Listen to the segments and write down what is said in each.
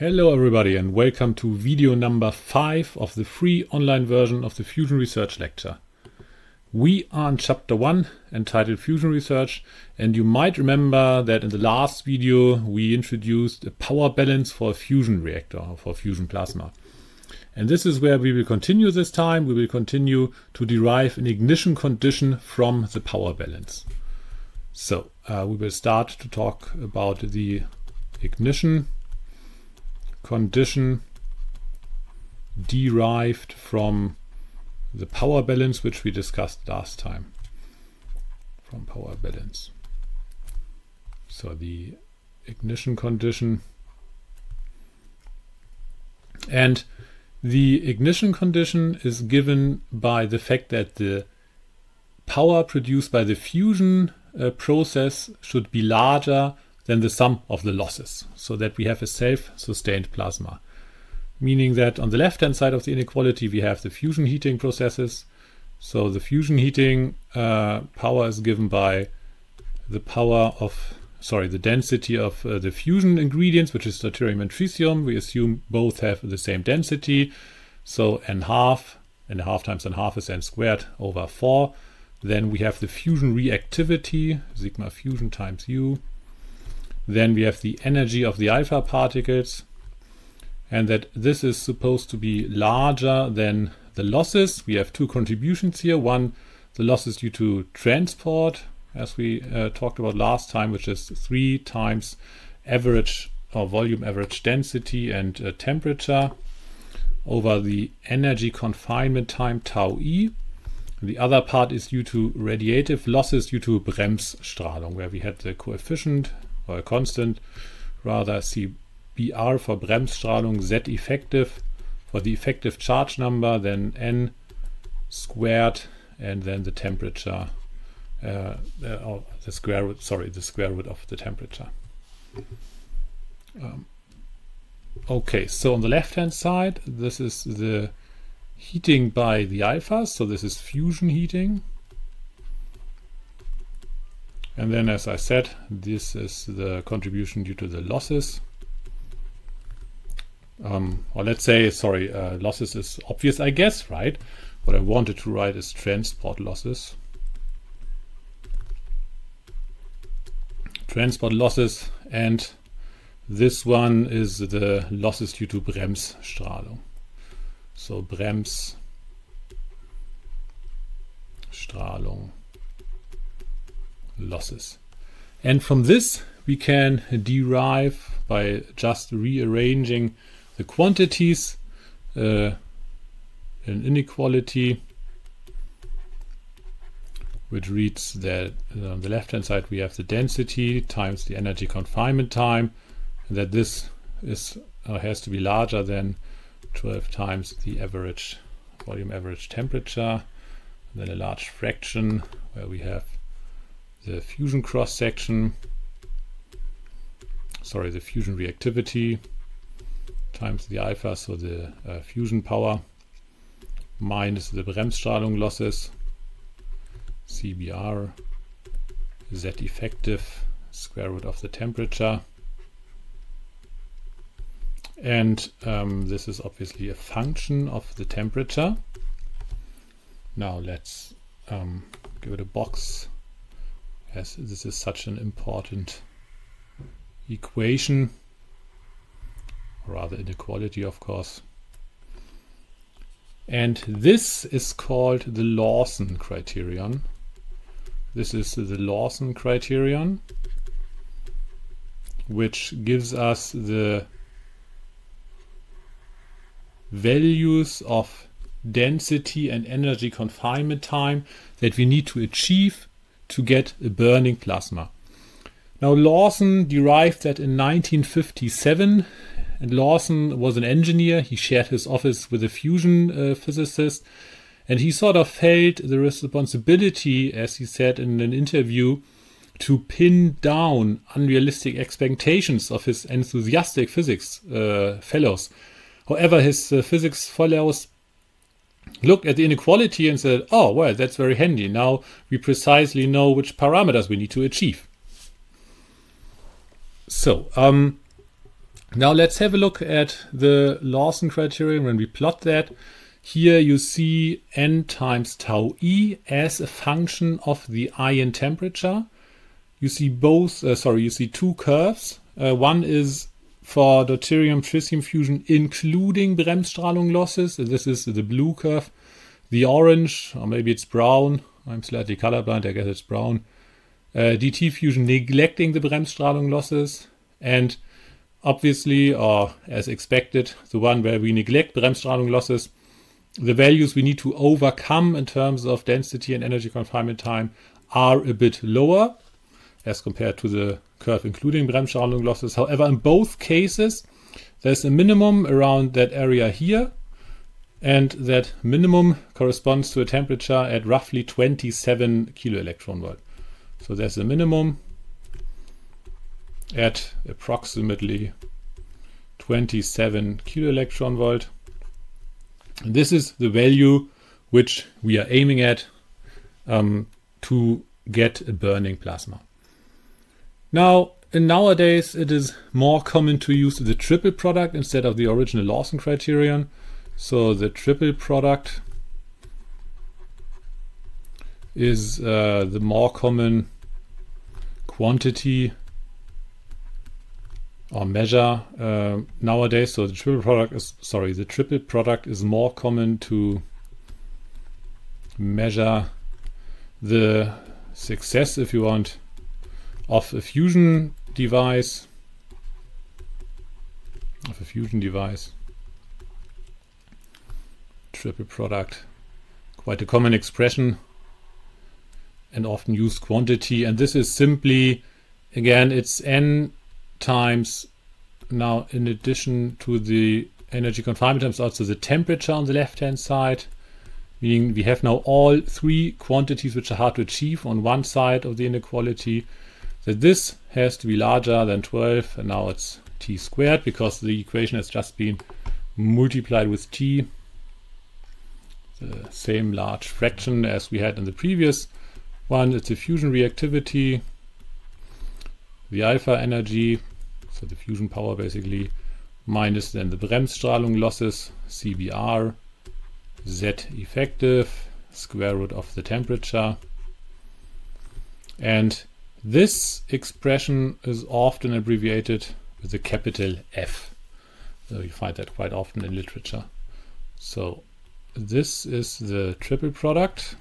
Hello everybody and welcome to video number 5 of the free online version of the Fusion Research lecture. We are in chapter 1 entitled Fusion Research and you might remember that in the last video we introduced a power balance for a fusion reactor for fusion plasma. And this is where we will continue this time. We will continue to derive an ignition condition from the power balance. So uh, we will start to talk about the ignition condition derived from the power balance which we discussed last time. From power balance. So the ignition condition and the ignition condition is given by the fact that the power produced by the fusion uh, process should be larger than the sum of the losses, so that we have a self-sustained plasma. Meaning that on the left-hand side of the inequality, we have the fusion heating processes. So the fusion heating uh, power is given by the power of, sorry, the density of uh, the fusion ingredients, which is deuterium and tritium. We assume both have the same density. So n half, n half times n half is n squared over 4. Then we have the fusion reactivity, sigma fusion times u, then we have the energy of the alpha particles and that this is supposed to be larger than the losses. We have two contributions here. One, the losses due to transport, as we uh, talked about last time, which is three times average or volume average density and uh, temperature over the energy confinement time tau e. The other part is due to radiative losses due to Bremsstrahlung, where we had the coefficient or constant, rather see BR for Bremsstrahlung, Z effective for the effective charge number, then N squared, and then the temperature, uh, uh, the square root, sorry, the square root of the temperature. Um, okay, so on the left hand side, this is the heating by the alphas, so this is fusion heating. And then, as I said, this is the contribution due to the losses. Um, or let's say, sorry, uh, losses is obvious, I guess, right? What I wanted to write is transport losses. Transport losses and this one is the losses due to Bremsstrahlung. So Bremsstrahlung losses. And from this, we can derive by just rearranging the quantities uh, an inequality which reads that uh, on the left hand side we have the density times the energy confinement time and that this is uh, has to be larger than 12 times the average volume average temperature and then a large fraction where we have the fusion cross section, sorry, the fusion reactivity times the alpha, so the uh, fusion power, minus the Bremsstrahlung losses, CBR, Z effective, square root of the temperature. And um, this is obviously a function of the temperature. Now let's um, give it a box as this is such an important equation, or rather inequality, of course. And this is called the Lawson criterion. This is the Lawson criterion, which gives us the values of density and energy confinement time that we need to achieve to get a burning plasma. Now Lawson derived that in 1957 and Lawson was an engineer. He shared his office with a fusion uh, physicist and he sort of felt the responsibility, as he said in an interview, to pin down unrealistic expectations of his enthusiastic physics uh, fellows. However, his uh, physics fellows looked at the inequality and said, oh, well, that's very handy. Now we precisely know which parameters we need to achieve. So, um, Now let's have a look at the Lawson criterion when we plot that. Here you see n times tau e as a function of the ion temperature. You see both, uh, sorry, you see two curves. Uh, one is for deuterium tritium fusion including Bremsstrahlung losses. This is the blue curve. The orange, or maybe it's brown, I'm slightly colorblind, I guess it's brown. Uh, DT fusion neglecting the Bremsstrahlung losses. And obviously, or as expected, the one where we neglect Bremsstrahlung losses, the values we need to overcome in terms of density and energy confinement time are a bit lower as compared to the curve including Bremsstrahlung losses. However, in both cases, there's a minimum around that area here, and that minimum corresponds to a temperature at roughly 27 kilo electron volt. So there's a minimum at approximately 27 kilo electron volt. And this is the value which we are aiming at um, to get a burning plasma. Now, nowadays it is more common to use the triple product instead of the original Lawson criterion. So the triple product is uh, the more common quantity or measure uh, nowadays. So the triple product is sorry, the triple product is more common to measure the success, if you want, of a fusion device. Of a fusion device. Triple product. Quite a common expression and often used quantity. And this is simply, again, it's n times now in addition to the energy confinement times also the temperature on the left hand side meaning we have now all three quantities which are hard to achieve on one side of the inequality that this has to be larger than 12 and now it's t squared because the equation has just been multiplied with t the same large fraction as we had in the previous one it's the fusion reactivity the alpha energy so the fusion power basically minus then the Bremsstrahlung losses, CBR, Z effective, square root of the temperature. And this expression is often abbreviated with a capital F. So you find that quite often in literature. So this is the triple product.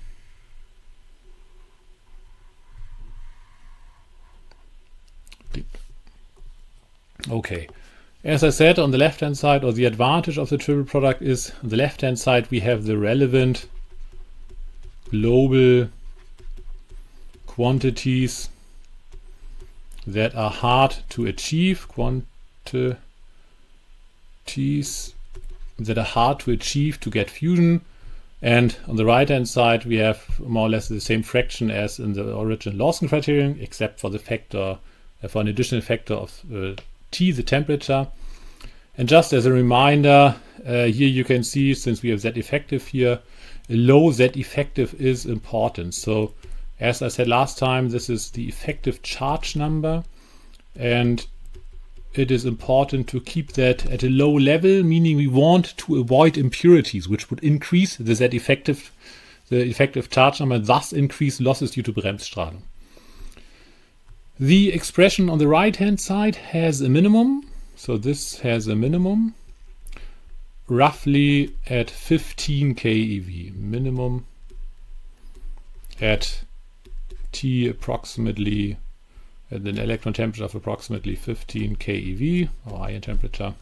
Okay. As I said, on the left-hand side, or the advantage of the triple product is on the left-hand side, we have the relevant global quantities that are hard to achieve, quantities that are hard to achieve to get fusion. And on the right-hand side, we have more or less the same fraction as in the original Lawson criterion, except for the factor, for an additional factor of uh, T, the temperature. And just as a reminder, uh, here you can see, since we have Z effective here, a low Z effective is important. So as I said last time, this is the effective charge number. And it is important to keep that at a low level, meaning we want to avoid impurities, which would increase the Z effective, the effective charge number, thus increase losses due to Bremsstrahlung. The expression on the right hand side has a minimum. So this has a minimum roughly at 15 keV. Minimum at T approximately at an electron temperature of approximately 15 keV or ion temperature.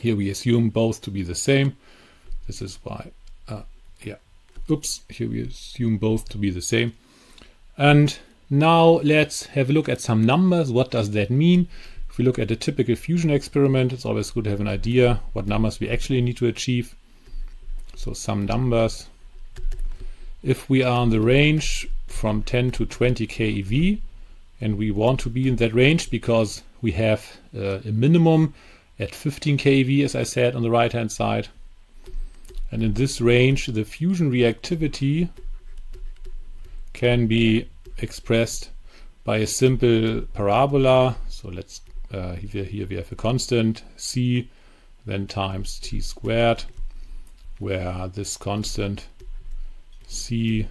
Here we assume both to be the same. This is why, uh, yeah, oops, here we assume both to be the same. And now let's have a look at some numbers. What does that mean? If we look at a typical fusion experiment, it's always good to have an idea what numbers we actually need to achieve. So some numbers. If we are in the range from 10 to 20 keV, and we want to be in that range because we have uh, a minimum at 15 keV, as I said, on the right hand side. And in this range, the fusion reactivity can be expressed by a simple parabola. So let's uh, here, here we have a constant c then times t squared where this constant c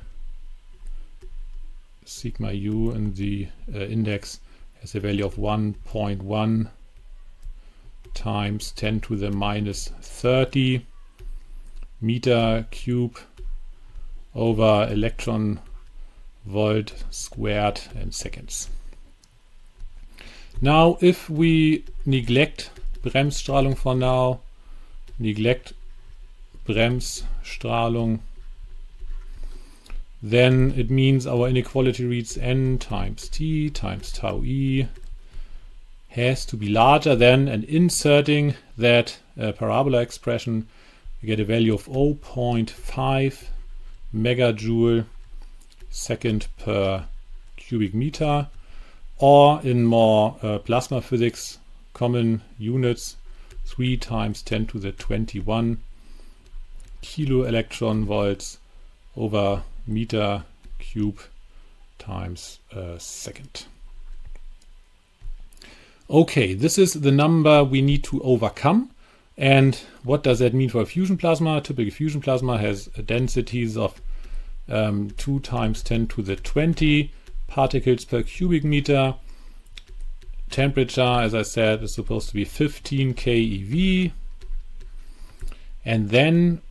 sigma u in the uh, index has a value of 1.1 times 10 to the minus 30 meter cube over electron volt squared in seconds. Now, if we neglect Bremsstrahlung for now, neglect Bremsstrahlung, then it means our inequality reads n times t times tau e has to be larger than and inserting that uh, parabola expression we get a value of 0.5 megajoule second per cubic meter or in more uh, plasma physics common units 3 times 10 to the 21 kilo electron volts over meter cube times a second. Okay, this is the number we need to overcome. And what does that mean for a fusion plasma? A typical fusion plasma has densities of um, 2 times 10 to the 20 particles per cubic meter. Temperature, as I said, is supposed to be 15 keV. And then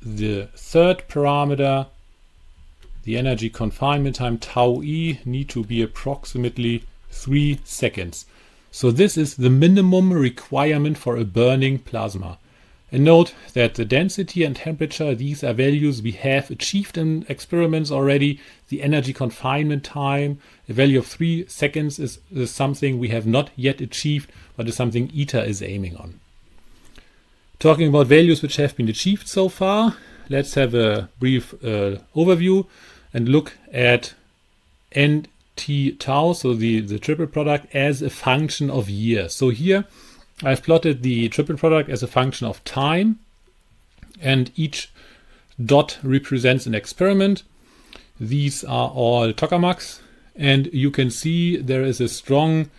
the third parameter, the energy confinement time tau e, need to be approximately 3 seconds. So this is the minimum requirement for a burning plasma. And note that the density and temperature, these are values we have achieved in experiments already. The energy confinement time, a value of three seconds is, is something we have not yet achieved, but is something ITER is aiming on. Talking about values which have been achieved so far, let's have a brief uh, overview and look at NT tau, so the, the triple product, as a function of years. So here I've plotted the triple product as a function of time and each dot represents an experiment. These are all tokamaks and you can see there is a strong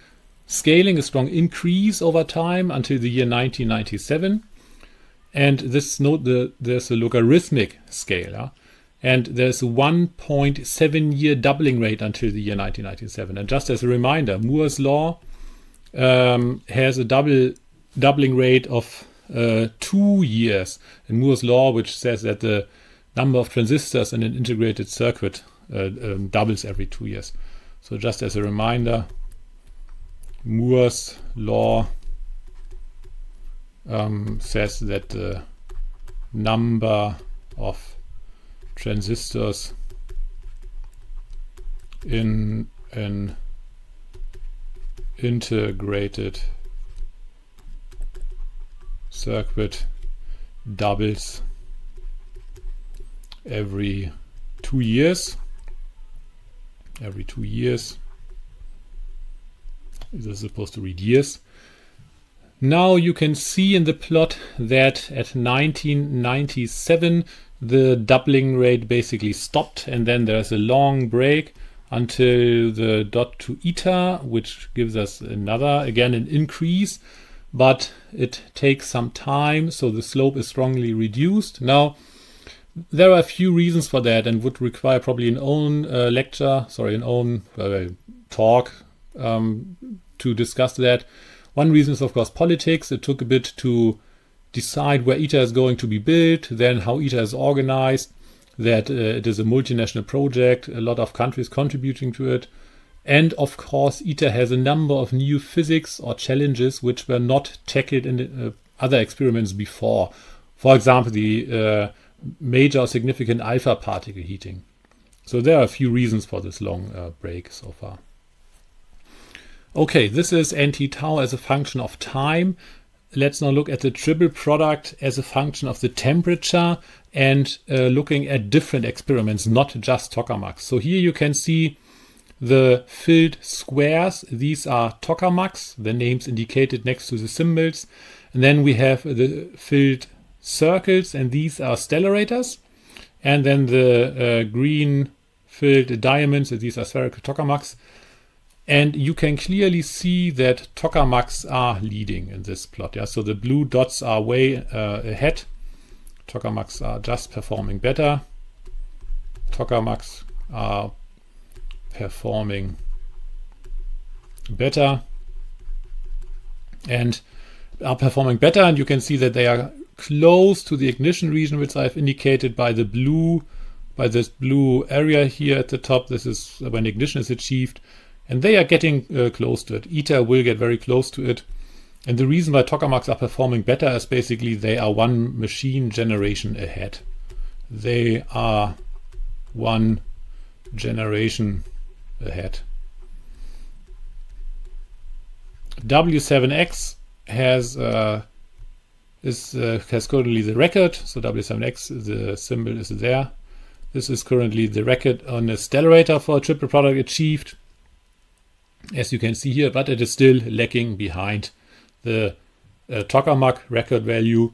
scaling, a strong increase over time until the year 1997. And this note the, there's a logarithmic scale. And there's a 1.7 year doubling rate until the year 1997. And just as a reminder, Moore's law um, has a double doubling rate of uh, two years in Moore's law, which says that the number of transistors in an integrated circuit uh, um, doubles every two years. So just as a reminder, Moore's law um, says that the number of transistors in an integrated circuit doubles every two years. Every two years. This is supposed to read years. Now you can see in the plot that at 1997 the doubling rate basically stopped and then there's a long break until the dot to ITER, which gives us another, again, an increase, but it takes some time, so the slope is strongly reduced. Now, there are a few reasons for that and would require probably an own uh, lecture, sorry, an own uh, talk um, to discuss that. One reason is, of course, politics. It took a bit to decide where ITER is going to be built, then how ITER is organized, that uh, it is a multinational project, a lot of countries contributing to it. And of course, ITER has a number of new physics or challenges which were not tackled in uh, other experiments before. For example, the uh, major or significant alpha particle heating. So there are a few reasons for this long uh, break so far. Okay, this is NT tau as a function of time let's now look at the triple product as a function of the temperature and uh, looking at different experiments, not just tokamaks. So here you can see the filled squares. These are tokamaks, the names indicated next to the symbols. And then we have the filled circles, and these are stellarators. And then the uh, green filled diamonds, these are spherical tokamaks. And you can clearly see that tokamaks are leading in this plot. Yeah, so the blue dots are way uh, ahead. Tokamaks are just performing better. Tokamaks are performing better and are performing better. And you can see that they are close to the ignition region, which I've indicated by the blue, by this blue area here at the top. This is when ignition is achieved. And they are getting uh, close to it. ITER will get very close to it. And the reason why tokamaks are performing better is basically they are one machine generation ahead. They are one generation ahead. W7X has uh, is uh, has currently the record. So W7X, the symbol is there. This is currently the record on a stellarator for a triple product achieved, as you can see here, but it is still lagging behind the uh, tokamak record value.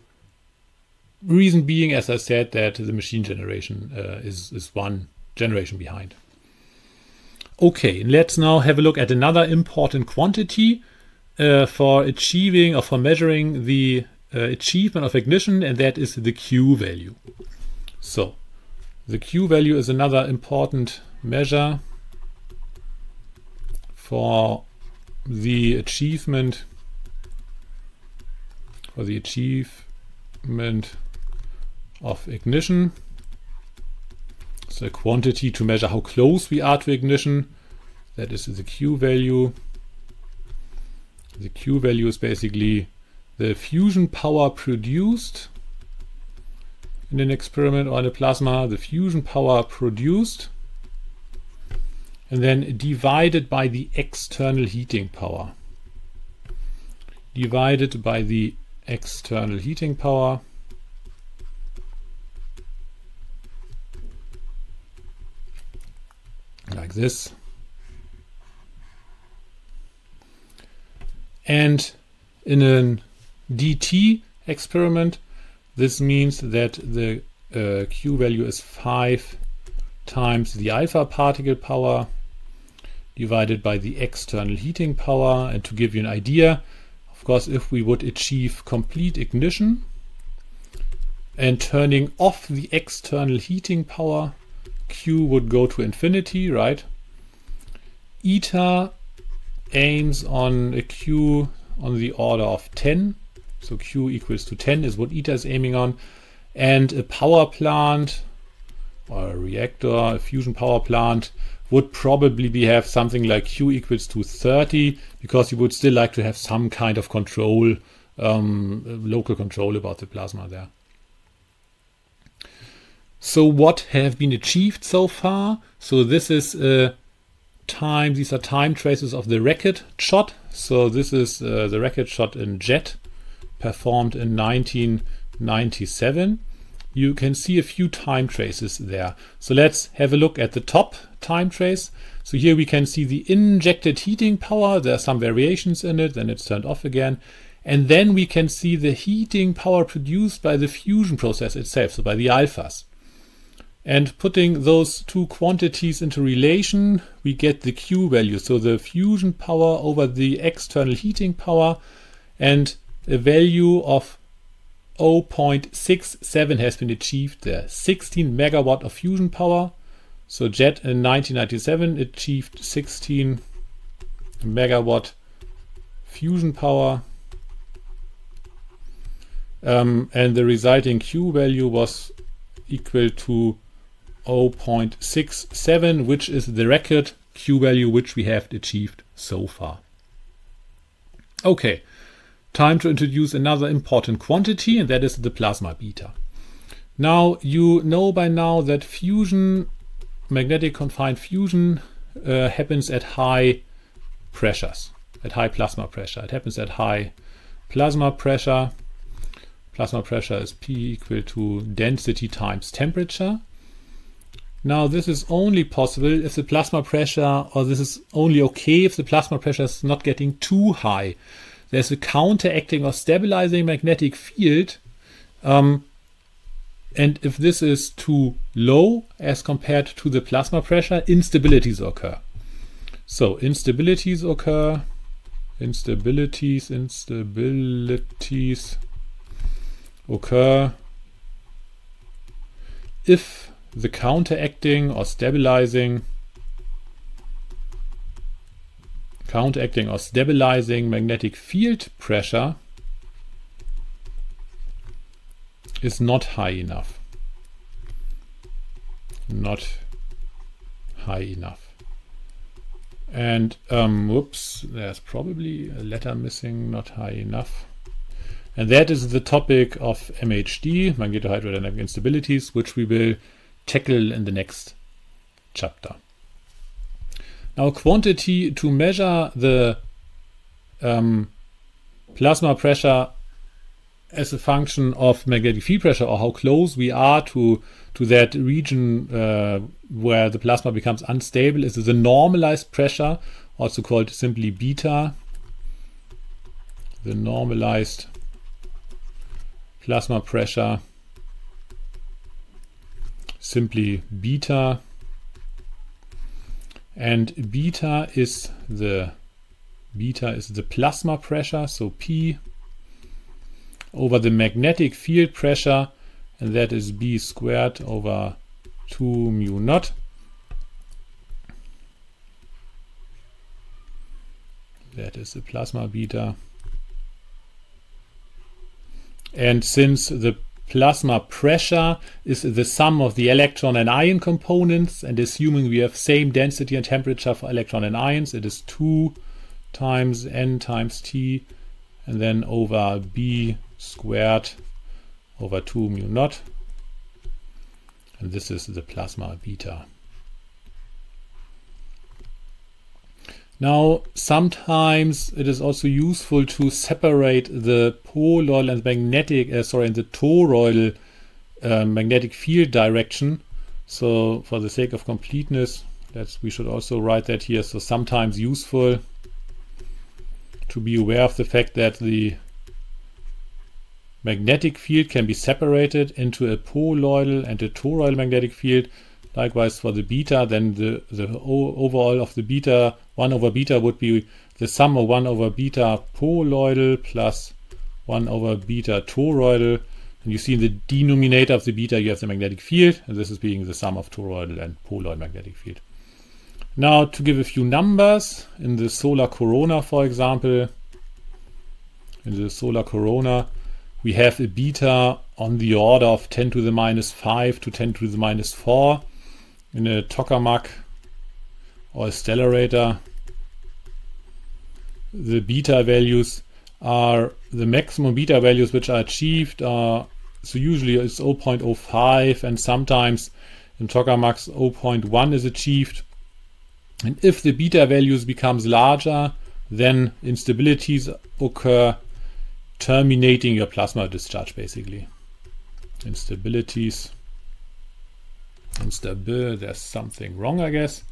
Reason being, as I said, that the machine generation uh, is, is one generation behind. Okay, let's now have a look at another important quantity uh, for achieving or for measuring the uh, achievement of ignition, and that is the Q value. So, the Q value is another important measure for the achievement for the achievement of ignition. It's a quantity to measure how close we are to ignition. That is the Q value. The Q value is basically the fusion power produced in an experiment or in a plasma, the fusion power produced, and then divided by the external heating power. Divided by the external heating power. Like this. And in a DT experiment, this means that the uh, Q value is 5 times the alpha particle power divided by the external heating power. And to give you an idea, of course, if we would achieve complete ignition and turning off the external heating power, Q would go to infinity, right? ITER aims on a Q on the order of 10. So Q equals to 10 is what ITER is aiming on. And a power plant or a reactor, a fusion power plant would probably be have something like Q equals to 30 because you would still like to have some kind of control, um, local control about the plasma there. So what have been achieved so far? So this is a time, these are time traces of the record shot. So this is uh, the record shot in JET performed in 1997. You can see a few time traces there. So let's have a look at the top time trace. So here we can see the injected heating power. There are some variations in it, then it's turned off again. And then we can see the heating power produced by the fusion process itself, so by the alphas. And putting those two quantities into relation, we get the Q value. So the fusion power over the external heating power and a value of 0.67 has been achieved there. 16 megawatt of fusion power. So JET in 1997 achieved 16 megawatt fusion power. Um, and the resulting Q value was equal to 0.67, which is the record Q value which we have achieved so far. Okay, time to introduce another important quantity, and that is the plasma beta. Now, you know by now that fusion, magnetic confined fusion, uh, happens at high pressures, at high plasma pressure. It happens at high plasma pressure. Plasma pressure is P equal to density times temperature. Now this is only possible if the plasma pressure, or this is only okay if the plasma pressure is not getting too high. There's a counteracting or stabilizing magnetic field. Um, and if this is too low as compared to the plasma pressure, instabilities occur. So instabilities occur. Instabilities, instabilities occur if the counteracting or stabilizing counteracting or stabilizing magnetic field pressure is not high enough. Not high enough. And um, whoops, there's probably a letter missing, not high enough. And that is the topic of MHD, magnetohydrodynamic instabilities, which we will tackle in the next chapter. Now, quantity to measure the um, plasma pressure as a function of magnetic field pressure or how close we are to to that region uh, where the plasma becomes unstable is the normalized pressure, also called simply beta. The normalized plasma pressure, simply beta. And beta is the beta is the plasma pressure, so P over the magnetic field pressure, and that is B squared over 2 mu naught. That is the plasma beta. And since the plasma pressure is the sum of the electron and ion components, and assuming we have same density and temperature for electron and ions, it is 2 times n times t, and then over b squared over 2 mu naught. And this is the plasma beta. Now, sometimes it is also useful to separate the poloidal and magnetic, uh, sorry, and the toroidal uh, magnetic field direction. So, for the sake of completeness, let's we should also write that here. So, sometimes useful to be aware of the fact that the magnetic field can be separated into a poloidal and a toroidal magnetic field. Likewise for the beta, then the, the overall of the beta, 1 over beta would be the sum of 1 over beta poloidal plus 1 over beta toroidal. And you see in the denominator of the beta you have the magnetic field, and this is being the sum of toroidal and poloidal magnetic field. Now to give a few numbers, in the solar corona for example, in the solar corona, we have a beta on the order of 10 to the minus 5 to 10 to the minus 4 in a tokamak or a stellarator. The beta values are the maximum beta values which are achieved are so usually it's 0.05 and sometimes in tokamaks 0.1 is achieved and if the beta values becomes larger then instabilities occur terminating your plasma discharge basically. Instabilities. Instabil, there's something wrong, I guess.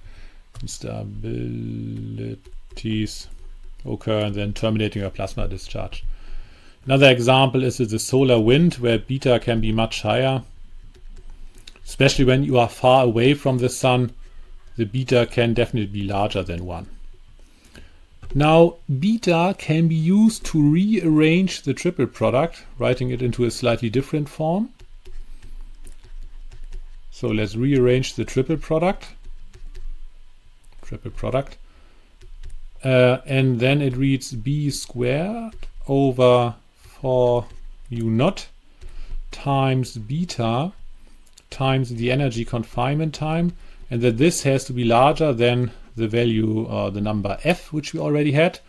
Instabilities occur and then terminating your plasma discharge. Another example is the solar wind where beta can be much higher. Especially when you are far away from the sun, the beta can definitely be larger than 1. Now, beta can be used to rearrange the triple product, writing it into a slightly different form. So let's rearrange the triple product. Triple product. Uh, and then it reads b squared over 4 u naught times beta times the energy confinement time and that this has to be larger than the value, uh, the number f, which we already had.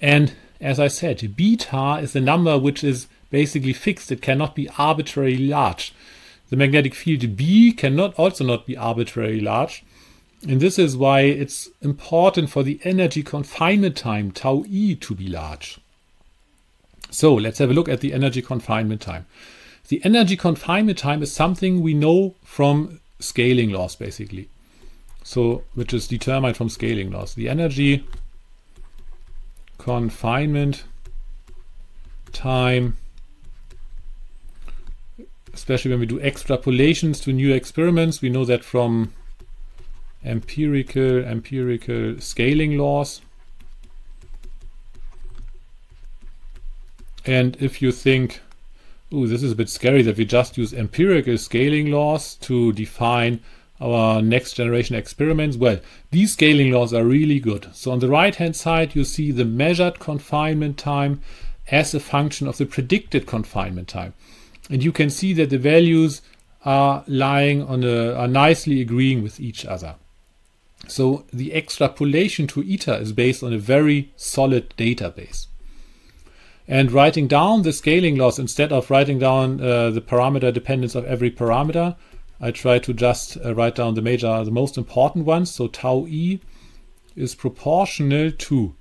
And as I said, beta is the number which is basically fixed. It cannot be arbitrarily large. The magnetic field B cannot also not be arbitrarily large. And this is why it's important for the energy confinement time, tau e, to be large. So let's have a look at the energy confinement time. The energy confinement time is something we know from scaling laws, basically so which is determined from scaling laws. The energy confinement time, especially when we do extrapolations to new experiments, we know that from empirical empirical scaling laws. And if you think, oh, this is a bit scary that we just use empirical scaling laws to define our next generation experiments. Well, these scaling laws are really good. So on the right hand side, you see the measured confinement time as a function of the predicted confinement time. And you can see that the values are lying on a, are nicely agreeing with each other. So the extrapolation to ITER is based on a very solid database. And writing down the scaling laws instead of writing down uh, the parameter dependence of every parameter, I try to just uh, write down the major, the most important ones. So tau e is proportional to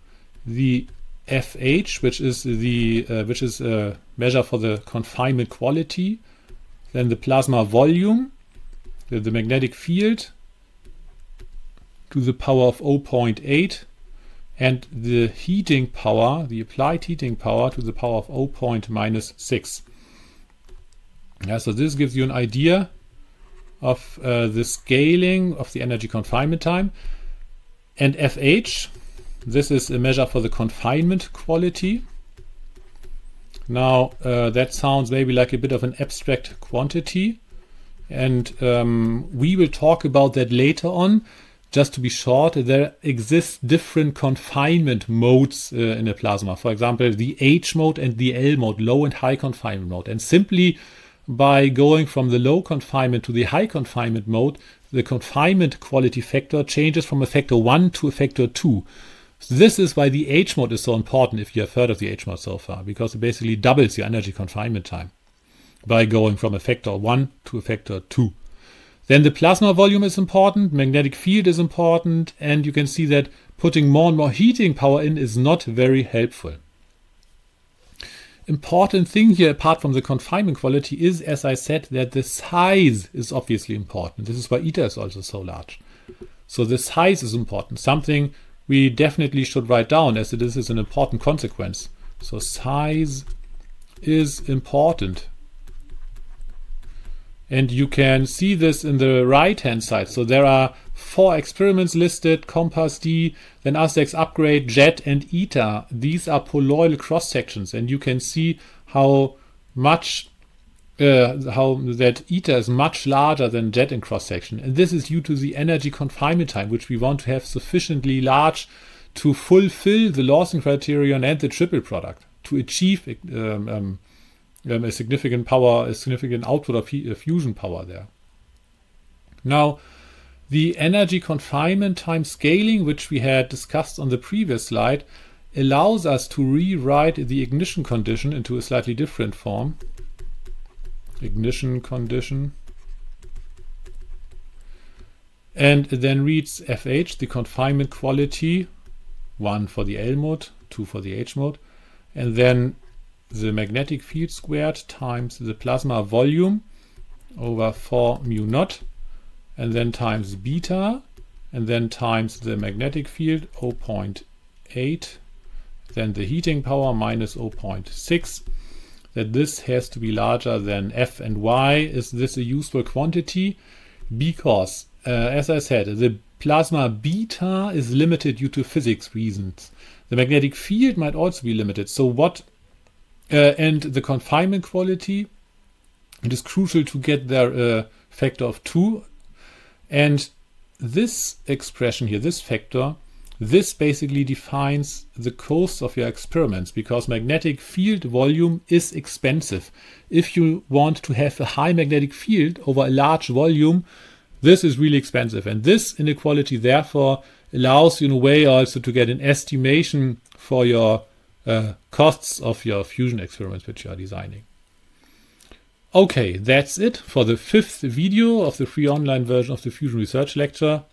the FH, which is the uh, which is a measure for the confinement quality, then the plasma volume, the, the magnetic field to the power of 0.8, and the heating power, the applied heating power to the power of 0. minus 6. Yeah, so this gives you an idea of uh, the scaling of the energy confinement time. And FH, this is a measure for the confinement quality. Now, uh, that sounds maybe like a bit of an abstract quantity. And um, we will talk about that later on. Just to be short, there exist different confinement modes uh, in a plasma. For example, the H mode and the L mode, low and high confinement mode. And simply by going from the low confinement to the high confinement mode, the confinement quality factor changes from a factor 1 to a factor 2. This is why the H mode is so important if you have heard of the H mode so far, because it basically doubles your energy confinement time by going from a factor 1 to a factor 2. Then the plasma volume is important, magnetic field is important, and you can see that putting more and more heating power in is not very helpful. Important thing here, apart from the confinement quality, is, as I said, that the size is obviously important. This is why ITER is also so large. So the size is important, something we definitely should write down as this is an important consequence. So size is important. And you can see this in the right hand side. So there are four experiments listed, COMPASS D, then ASDEX upgrade, JET and ITER. These are poloidal cross sections and you can see how much uh, how that ITER is much larger than JET in cross section. And this is due to the energy confinement time, which we want to have sufficiently large to fulfill the Lawson criterion and the triple product to achieve um, um, um, a significant power, a significant output of fusion power there. Now, the energy confinement time scaling, which we had discussed on the previous slide, allows us to rewrite the ignition condition into a slightly different form ignition condition. And then reads FH, the confinement quality, 1 for the L mode, 2 for the H mode, and then the magnetic field squared times the plasma volume over 4 mu naught, and then times beta, and then times the magnetic field 0.8, then the heating power minus 0.6, that this has to be larger than f and y. Is this a useful quantity? Because, uh, as I said, the plasma beta is limited due to physics reasons. The magnetic field might also be limited. So what, uh, and the confinement quality, it is crucial to get there a factor of 2. And this expression here, this factor, this basically defines the cost of your experiments because magnetic field volume is expensive. If you want to have a high magnetic field over a large volume, this is really expensive. And this inequality, therefore, allows you in a way also to get an estimation for your uh, costs of your fusion experiments which you are designing. Okay, that's it for the fifth video of the free online version of the Fusion Research Lecture.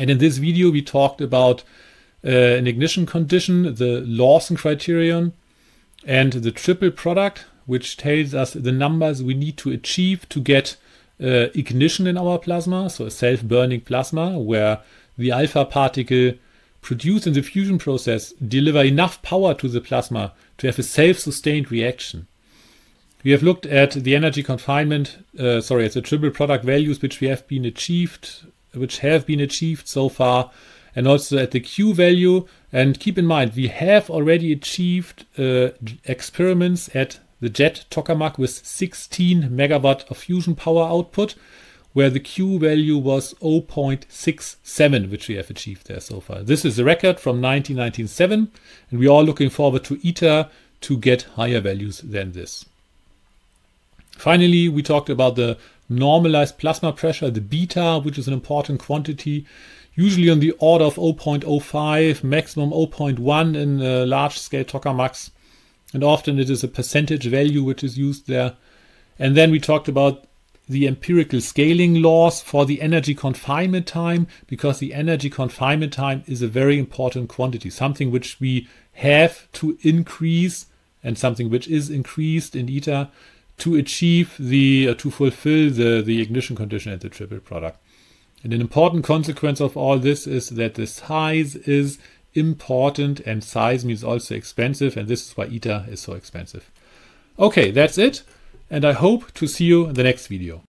And in this video, we talked about uh, an ignition condition, the Lawson criterion, and the triple product, which tells us the numbers we need to achieve to get uh, ignition in our plasma, so a self-burning plasma, where the alpha particle produced in the fusion process deliver enough power to the plasma to have a self-sustained reaction. We have looked at the energy confinement, uh, sorry, at the triple product values which we have been achieved which have been achieved so far, and also at the Q value. And keep in mind, we have already achieved uh, experiments at the JET tokamak with 16 megawatt of fusion power output, where the Q value was 0.67, which we have achieved there so far. This is a record from 1997, and we are looking forward to ITER to get higher values than this. Finally, we talked about the normalized plasma pressure, the beta, which is an important quantity, usually on the order of 0.05, maximum 0.1 in uh, large scale tokamaks. And often it is a percentage value which is used there. And then we talked about the empirical scaling laws for the energy confinement time, because the energy confinement time is a very important quantity, something which we have to increase and something which is increased in ITER to achieve the uh, to fulfill the the ignition condition at the triple product. And an important consequence of all this is that the size is important and size means also expensive and this is why ITER is so expensive. Okay, that's it and I hope to see you in the next video.